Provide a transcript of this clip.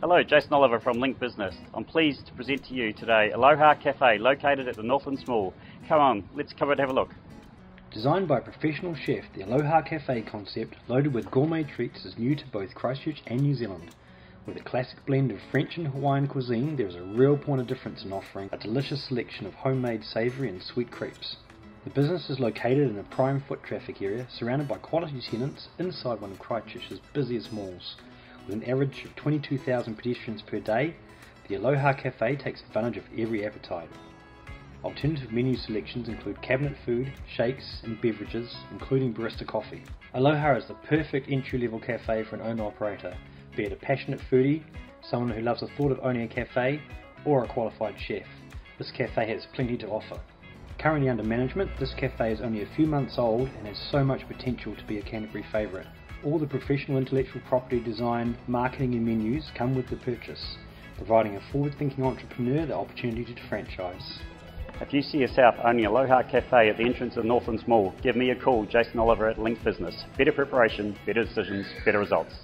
Hello, Jason Olliver from Link Business. I'm pleased to present to you today Aloha Cafe located at the Northlands Mall. Come on, let's come and have a look. Designed by a professional chef, the Aloha Cafe concept, loaded with gourmet treats, is new to both Christchurch and New Zealand. With a classic blend of French and Hawaiian cuisine, there is a real point of difference in offering a delicious selection of homemade savoury and sweet crepes. The business is located in a prime foot traffic area, surrounded by quality tenants inside one of Christchurch's busiest malls. With an average of 22,000 pedestrians per day, the Aloha Cafe takes advantage of every appetite. Alternative menu selections include cabinet food, shakes, and beverages, including barista coffee. Aloha is the perfect entry level cafe for an owner operator, be it a passionate foodie, someone who loves the thought of owning a cafe, or a qualified chef. This cafe has plenty to offer. Currently under management, this cafe is only a few months old and has so much potential to be a Canterbury favourite. All the professional intellectual property design, marketing and menus come with the purchase, providing a forward-thinking entrepreneur the opportunity to franchise. If you see yourself owning Aloha Cafe at the entrance of Northlands Mall, give me a call, Jason Olliver at Link Business. Better preparation, better decisions, better results.